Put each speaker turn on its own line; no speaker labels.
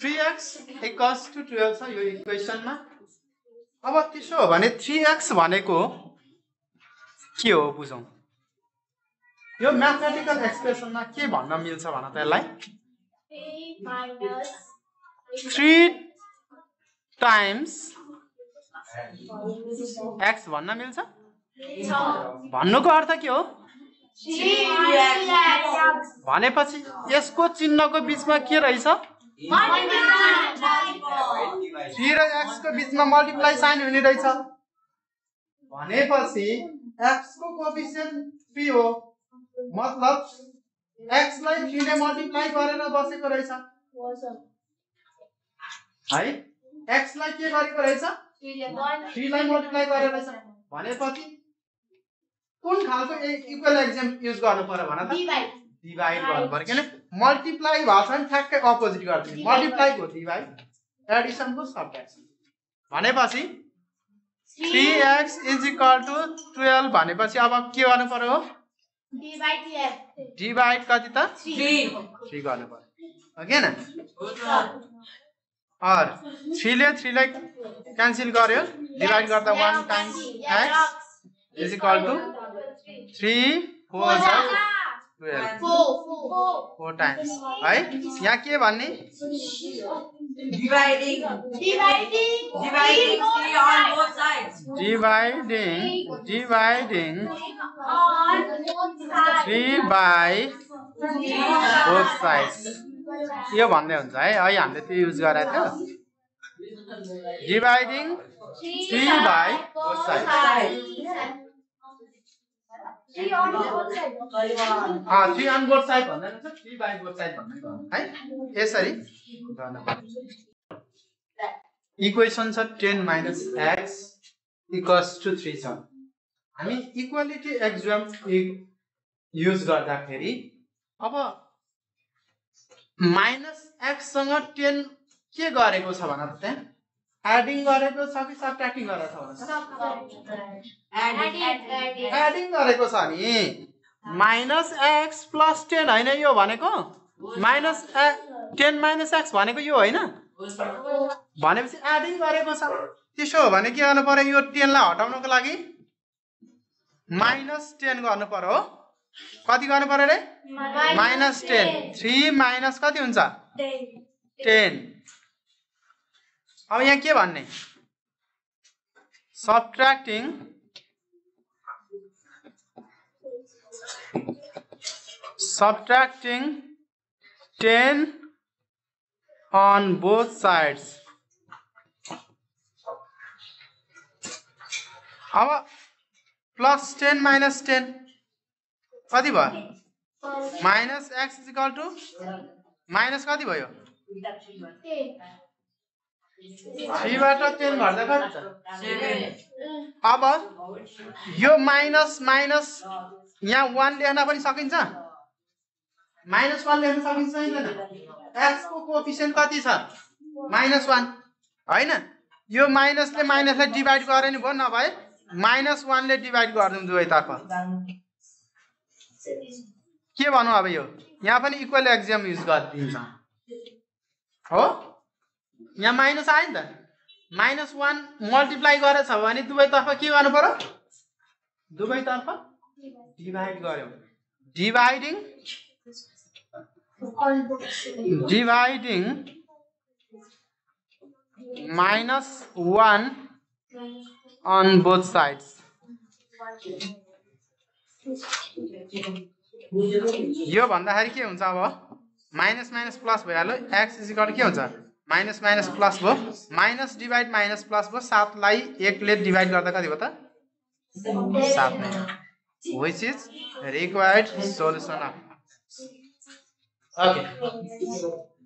Three X equals to twelve छ यो इक्वेसनमा? अब त्यसो हो भने थ्री एक्स भनेको के हो बुझौँ। यो म्याथमेटिकल एक्सप्रेसनमा के भन्न मिल्छ भन त यसलाई? थ्री टाइम्स एक्स भन्न मिल्छ? भन्नुको अर्थ के हो? भनेपछि यसको चिन्हको बिचमा के रहेछ? थ्री र एक्सको बिचमा मल्टिप्लाई साइन हुने रहेछ। भनेपछि एक्सको कोफिसियन्ट थ्री हो। मतलब एक्सलाई थ्रीले मल्टिप्लाई गरेर बसेको रहेछ। है? एक्सलाई के गरेको रहेछ? थ्रीलाई मल्टिप्लाई गरेर भनेपछि कुन खालको इक्वल एक्जाम युज गर्नु पर्यो भन त? डिभाइड गर्नु पर्यो किन? मल्टिप्लाई भएको छ भने ठ्याक्कै अपोजिट गरिदिनु मल्टिप्लाईको डिभाइड एडिसनको सब्ट्याक्सन भनेपछि three X is equal to twelve भनेपछि अब के गर्नु पर्यो डिभाइड कति त? थ्री गर्नु पर्यो ओके न अर थ्रीले थ्रीलाई क्यान्सल गर्यो। डिभाइड गर्दा one times X is equal to three four twelve four times है यहाँ के भन्ने
Dividing.
Dividing.
Dividing three on both sides.
Dividing dividing
On both sides.
Three by both side यो भन्दै हुन्छ है। है हामीले त्यो युज गरेको थियो। By sides.
sides. Three on both sides.
Three on both side भन्दैन थ्री बाई बोथ साइड भन्दै है यसरी इक्वेसन छ ten minus X equals to three छ हामी इक्वालिटी एक्जाम युज गर्दाखेरि अब माइनस एक्ससँग टेन के गरेको छ भन त त्यहाँ एडिङ गरेको छ कि सब्ट्याक्टिङ गरेको छ. एडिङ गरेको छ नि। माइनस एक्स प्लस टेन होइन यो भनेको? माइनस टेन माइनस एक्स भनेको यो होइन? भनेपछि एडिङ गरेको छ। त्यसो हो भने के गर्नु पर्यो? यो टेनलाई हटाउनको लागि माइनस टेन गर्नु पर्यो हो। कति गर्नु पर्यो अरे माइनस टेन थ्री माइनस कति हुन्छ? टेन अब यहाँ के भन्ने subtracting subtracting 10 on both sides अब प्लस टेन माइनस टेन कति भयो? Minus X is equal to minus कति भयो। थ्रीबाट टेन अब यो माइनस माइनस यहाँ वान लेख्न पनि सकिन्छ। माइनस वान लेख्न सकिन्छ एक्सको कोफिसियन्ट कति छ? माइनस वान होइन? यो माइनसले माइनसलाई डिभाइड गरे नि भयो नभए माइनस वानले डिभाइड गरिदिउँ दुवैतर्फ के भनौँ अब यो? यहाँ पनि इक्वल एक्जाम युज गरिदिन्छ। हो? यहाँ माइनस आयो नि त। माइनस वान मल्टिप्लाई गरेछ भने दुवैतर्फ के गर्नु पर्यो? दुवैतर्फ डिभाइड गर्यो। Dividing dividing minus one on both sides यो भन्दाखेरि के हुन्छ अब? माइनस माइनस प्लस भइहाल्यो। एक्स इजिकल के हुन्छ? माइनस माइनस प्लस भो माइनस डिवाइड माइनस प्लस भयो, सातलाई एकले डिभाइड गर्दा कति भयो त? सात नै विच इज़ रिक्वायर्ड ओके